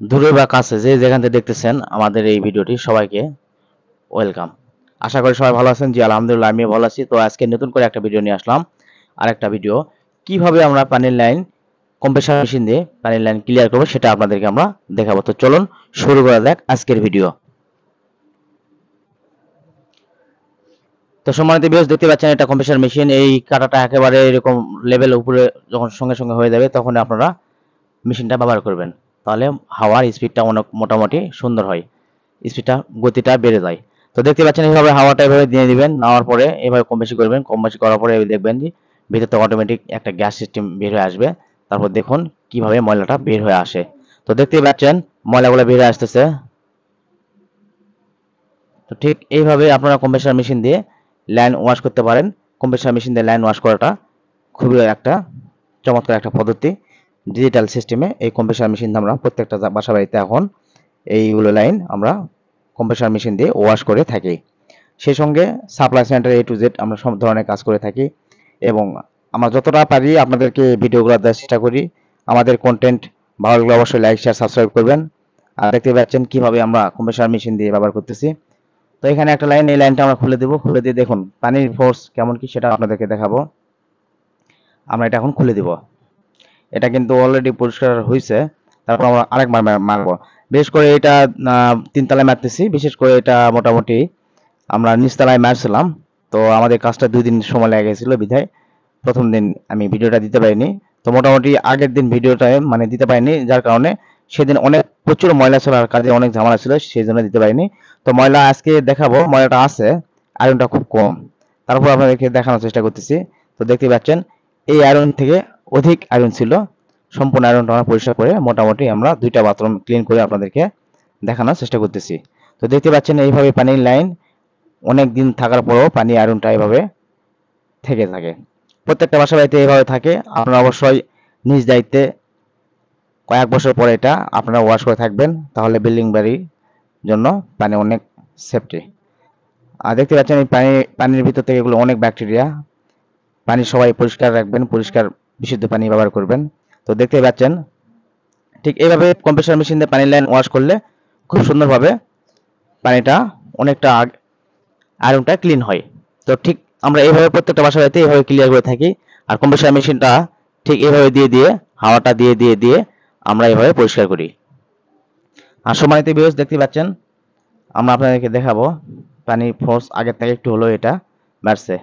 দূরে বা কাছে যে যেখান থেকে দেখতেছেন আমাদের এই ভিডিওটি, সবাইকে ওয়েলকাম। আশা করি সবাই ভালো আছেন। জি, আলহামদুলিল্লাহ, আমিও ভালো আছি। তো আজকে নতুন করে একটা ভিডিও নিয়ে আসলাম আর একটা ভিডিও। কীভাবে আমরা পানির লাইন, কম্প্রেসার মেশিন দিয়ে পানির লাইন ক্লিয়ার করব সেটা আপনাদেরকে আমরা দেখাবো। তো চলুন, শুরু করা যাক আজকের ভিডিও। তো সম্মানিত বিয়স দেখতে পাচ্ছেন এটা কম্প্রেসার মেশিন। এই কাটাটা একেবারে এরকম লেভেল উপরে যখন সঙ্গে সঙ্গে হয়ে যাবে, তখন আপনারা মেশিনটা ব্যবহার করবেন। তাহলে হাওয়ার স্পিডটা অনেক মোটামুটি সুন্দর হয়। স্পিডটা গতিটা বেড়ে যায়। তো দেখতে পাচ্ছেন এইভাবে হাওয়াটা এভাবে দিয়ে দিবেন, নেওয়ার পরে এভাবে কম বেশি করবেন। কম বেশি করার পরে দেখবেন যে ভিতর থেকে অটোমেটিক একটা গ্যাস সিস্টেম বের হয়ে আসবে। তারপর দেখুন কীভাবে ময়লাটা বের হয়ে আসে। তো দেখতে পাচ্ছেন ময়লাগুলো বের হয়ে আসতেছে। তো ঠিক এইভাবে আপনারা কম্প্রেসার মেশিন দিয়ে লাইন ওয়াশ করতে পারেন। কম্প্রেসার মেশিন দিয়ে লাইন ওয়াশ করাটা খুবই একটা চমৎকার একটা পদ্ধতি। ডিজিটাল সিস্টেমে এই কম্প্রেসার মেশিন আমরা প্রত্যেকটা বাসা বাড়িতে এখন এইগুলো লাইন আমরা কম্প্রেসার মেশিন দিয়ে ওয়াশ করে থাকি। সেই সঙ্গে supply centre A to Z আমরা সব ধরনের কাজ করে থাকি এবং আমরা যতটা পারি আপনাদেরকে ভিডিওগুলো দেওয়ার চেষ্টা করি। আমাদের কন্টেন্ট ভালো লাগলে অবশ্যই লাইক শেয়ার সাবস্ক্রাইব করবেন। আর দেখতে পাচ্ছেন কীভাবে আমরা কম্প্রেসার মেশিন দিয়ে ব্যবহার করতেছি। তো এখানে একটা লাইন এই লাইনটা আমরা খুলে দেব। খুলে দিয়ে দেখুন, পানির ফোর্স কেমন কি সেটা আপনাদেরকে দেখাবো। আমরা এটা এখন খুলে দিব। এটা কিন্তু অলরেডি পরিষ্কার হয়েছে তারপর আমরা আরেকবার মারবো। বিশেষ করে এটা তিনতলায় মারতেছি। বিশেষ করে এটা মোটামুটি আমরা নিচতলায় মারছিলাম। তো আমাদের কাজটা দুই দিন সময় লেগে গেছিল বিধায়। প্রথম দিন আমি ভিডিওটা দিতে পারিনি। তো মোটামুটি আগের দিন ভিডিওটা মানে দিতে পারিনি, যার কারণে সেদিন অনেক প্রচুর ময়লা ছিল আর কাজে অনেক ঝামেলা ছিল, সেই জন্য দিতে পারিনি। তো ময়লা আজকে দেখাবো, ময়লাটা আছে আয়রনটা খুব কম। তারপর আপনাদেরকে দেখানোর চেষ্টা করতেছি। তো দেখতে পাচ্ছেন, এই আয়রন থেকে অধিক আয়রন ছিল, সম্পূর্ণ আয়রনটা আমরা পরিষ্কার করে মোটামুটি আমরা দুইটা বাথরুম ক্লিন করে আপনাদেরকে দেখানোর চেষ্টা করতেছি। তো দেখতে পাচ্ছেন এইভাবে পানির লাইন অনেক দিন থাকার পরেও পানি আয়রনটা এইভাবে থেকে থাকে। প্রত্যেকটা বাসা বাড়িতে এইভাবে থাকে, আপনারা অবশ্যই নিজ দায়িত্বে কয়েক বছর পরে এটা আপনারা ওয়াশ করে থাকবেন, তাহলে বিল্ডিং বাড়ির জন্য পানি অনেক সেফটি আর দেখতে পাচ্ছেন এই পানি, পানির ভিতর থেকে এগুলো অনেক ব্যাকটেরিয়া পানি সবাই পরিষ্কার রাখবেন, পরিষ্কার বিশুদ্ধ পানি ব্যবহার করবেন। তো দেখতে পাচ্ছেন, ঠিক এইভাবে কম্প্রেসার মেশিন দিয়ে পানির লাইন ওয়াশ করলে খুব সুন্দরভাবে পানিটা অনেকটা আয়রনটা ক্লিন হয়। তো ঠিক আমরা এইভাবে প্রত্যেকটা বাসা বাড়িতে এইভাবে ক্লিয়ার করে থাকি। আর কম্প্রেসার মেশিনটা ঠিক এইভাবে দিয়ে দিয়ে, হাওয়াটা দিয়ে দিয়ে দিয়ে আমরা এইভাবে পরিষ্কার করি। আর সম্মানিত বিরোধ দেখতে পাচ্ছেন, আমরা আপনাদেরকে দেখাবো পানির ফোর্স আগের থেকে একটু হলো এটা বাড়ছে।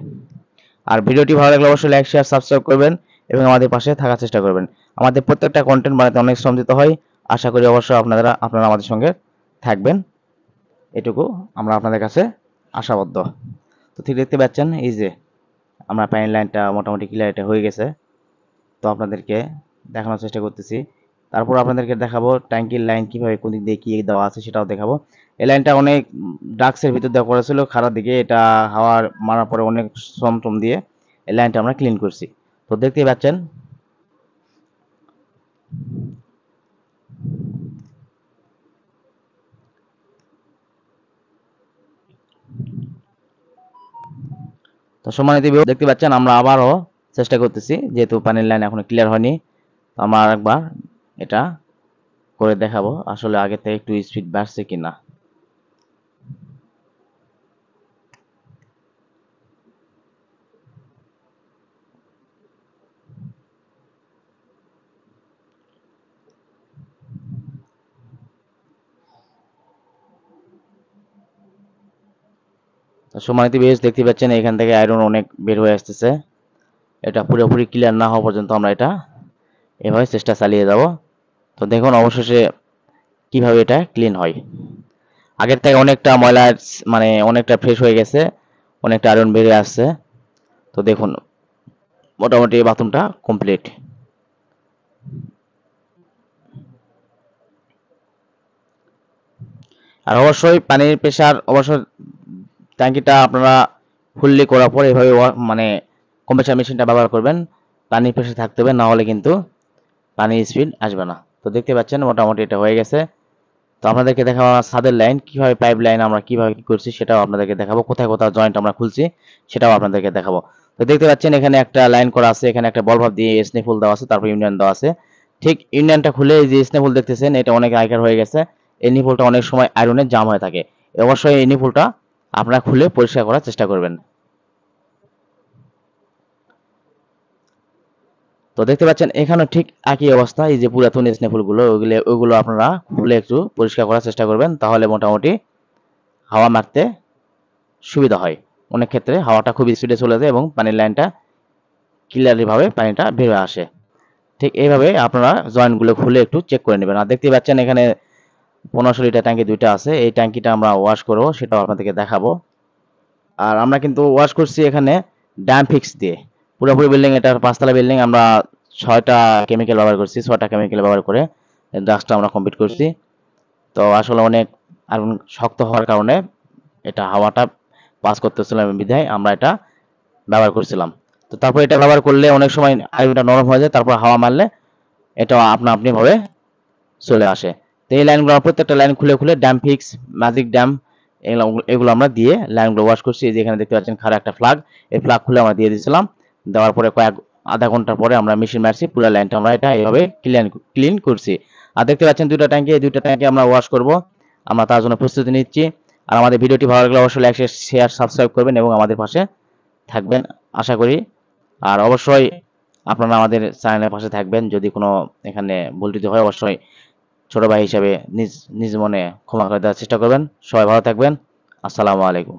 আর ভিডিওটি ভালো লাগলে অবশ্যই লাইক শেয়ার সাবস্ক্রাইব করবেন। এবং আমাদের পাশে থাকার চেষ্টা করবেন। আমাদের প্রত্যেকটা কন্টেন্ট বানাতে অনেক শ্রম দিতে হয়। আশা করি অবশ্যই আপনারা আপনারা আমাদের সঙ্গে থাকবেন। এটুকু আমরা আপনাদের কাছে আশাবদ্ধ। তো ঠিক দেখতে পাচ্ছেন, এই যে আমরা পানির লাইনটা মোটামুটি ক্লিয়ার এটা হয়ে গেছে। তো আপনাদেরকে দেখানোর চেষ্টা করতেছি। তারপর আপনাদেরকে দেখাবো ট্যাঙ্কির লাইন কীভাবে কোন দিক দিয়ে কী দেওয়া আছে সেটাও দেখাবো। এই লাইনটা অনেক ডাক্সের ভিতর দেওয়া করেছিল খারাপ দিকে এটা হাওয়ার মারার পরে অনেক শ্রম টম দিয়ে এই লাইনটা আমরা ক্লিন করছি। তো দেখতেই পাচ্ছেন। তো সম্মানিত দেখতে পাচ্ছেন, আমরা আবারও চেষ্টা করতেছি, যেহেতু পানির লাইন এখনও ক্লিয়ার হয়নি আমরা আরেকবার এটা করে দেখাবো, আসলে আগে থেকে একটু স্পিড বাড়ছে কিনা। সম্মানিত বেশ দেখতে পাচ্ছেন, এখান থেকে আয়রন অনেক বের হয়ে আসতেছে। এটা পুরোপুরি ক্লিয়ার না হওয়া পর্যন্ত আমরা এটা এভাবে চেষ্টা চালিয়ে যাব। তো দেখুন, অবশেষে কীভাবে এটা ক্লিন হয়। আগের থেকে অনেকটা ময়লা মানে অনেকটা ফ্রেশ হয়ে গেছে, অনেকটা আয়রন বেরিয়ে আসছে। তো দেখুন, মোটামুটি বাথরুমটা কমপ্লিট আর অবশ্যই পানির প্রেশার অবশ্যই ট্যাঙ্কিটা আপনারা ফুললি করার পর এভাবে মানে কম্প্রেসার মেশিনটা ব্যবহার করবেন। পানির প্রেশার থাকতে হবে, না হলে কিন্তু পানির স্পিড আসবে না। তো দেখতে পাচ্ছেন মোটামুটি এটা হয়ে গেছে। তো আপনাদেরকে দেখাবো ছাদের লাইন কীভাবে পাইপ লাইন আমরা কীভাবে কি করছি সেটাও আপনাদেরকে দেখাবো। কোথায় কোথায় জয়েন্ট আমরা খুলছি সেটাও আপনাদেরকে দেখাবো। তো দেখতে পাচ্ছেন এখানে একটা লাইন করা আছে, এখানে একটা বল ভাব দিয়ে স্নেফুল দেওয়া আছে, তারপর ইউনিয়ন দেওয়া আছে। ঠিক ইউনিয়নটা খুলে যে স্নেফুল দেখতেছেন, এটা অনেক আগেকার হয়ে গেছে। এই নিপুলটা অনেক সময় আয়রনের জাম হয়ে থাকে। অবশ্যই এই নিপুলটা আপনারা খুলে পরিষ্কার করার চেষ্টা করবেন। তো দেখতে পাচ্ছেন, এখানেও ঠিক একই অবস্থা, এই যে পুরাতন স্নেফুলগুলো ওগুলো ওগুলো আপনারা খুলে একটু পরিষ্কার করার চেষ্টা করবেন, তাহলে মোটামুটি হাওয়া মারতে সুবিধা হয়। অনেক ক্ষেত্রে হাওয়াটা খুব স্পিডে চলে যায় এবং পানির লাইনটা ক্লিয়ারলি ভাবে পানিটা বের হয়ে আসে। ঠিক এইভাবে আপনারা জয়েন্টগুলো খুলে একটু চেক করে নেবেন। আর দেখতে পাচ্ছেন এখানে পনেরোশো লিটার ট্যাঙ্কি দুইটা আছে, এই ট্যাঙ্কিটা আমরা ওয়াশ করব, সেটাও আপনাদেরকে দেখাবো। আর আমরা কিন্তু ওয়াশ করছি এখানে ড্যাম ফিক্স দিয়ে। পুরোপুরি বিল্ডিং এটা পাঁচতলা বিল্ডিং আমরা ছয়টা কেমিক্যাল ব্যবহার করছি, ছয়টা কেমিক্যাল ব্যবহার করে ড্রাগসটা আমরা কমপ্লিট করছি। তো আসলে অনেক আর শক্ত হওয়ার কারণে এটা হাওয়াটা পাস করতেছিলাম বিধায় আমরা এটা ব্যবহার করছিলাম। তো তারপর এটা ব্যবহার করলে অনেক সময় আয়রনটা নরম হয়ে যায়, তারপর হাওয়া মারলে এটা আপনা আপনি ভাবে চলে আসে। তো এই লাইনগুলো আমরা প্রত্যেকটা লাইন খুলে খুলে ড্যাম ফিক্স ম্যাজিক ড্যাম এগুলো আমরা দিয়ে লাইনগুলো ওয়াশ করছি। এই যে এখানে দেখতে পাচ্ছেন খারাপ একটা ফ্লাগ এই ফ্লাগ খুলে আমরা দিয়ে দিয়েছিলাম। দেওয়ার পরে কয়েক আধা ঘণ্টা পরে আমরা মেশিন মারছি, পুরো লাইনটা আমরা এটা এইভাবে ক্লিন ক্লিন করছি। আর দেখতে পাচ্ছেন দুইটা ট্যাঙ্কি এই দুইটা ট্যাঙ্কি আমরা ওয়াশ করব। আমরা তার জন্য প্রস্তুতি নিচ্ছি। আর আমাদের ভিডিওটি ভালো লাগলে অবশ্যই লাইক শেয়ার সাবস্ক্রাইব করবেন এবং আমাদের পাশে থাকবেন, আশা করি। আর অবশ্যই আপনারা আমাদের চ্যানেলের পাশে থাকবেন। যদি কোনো এখানে ভুল হয়, অবশ্যই ছোট ভাই হিসাবে নিজ নিজ মনে ক্ষমা করে দেওয়ার চেষ্টা করবেন। সবাই ভালো থাকবেন। আসসালামু আলাইকুম।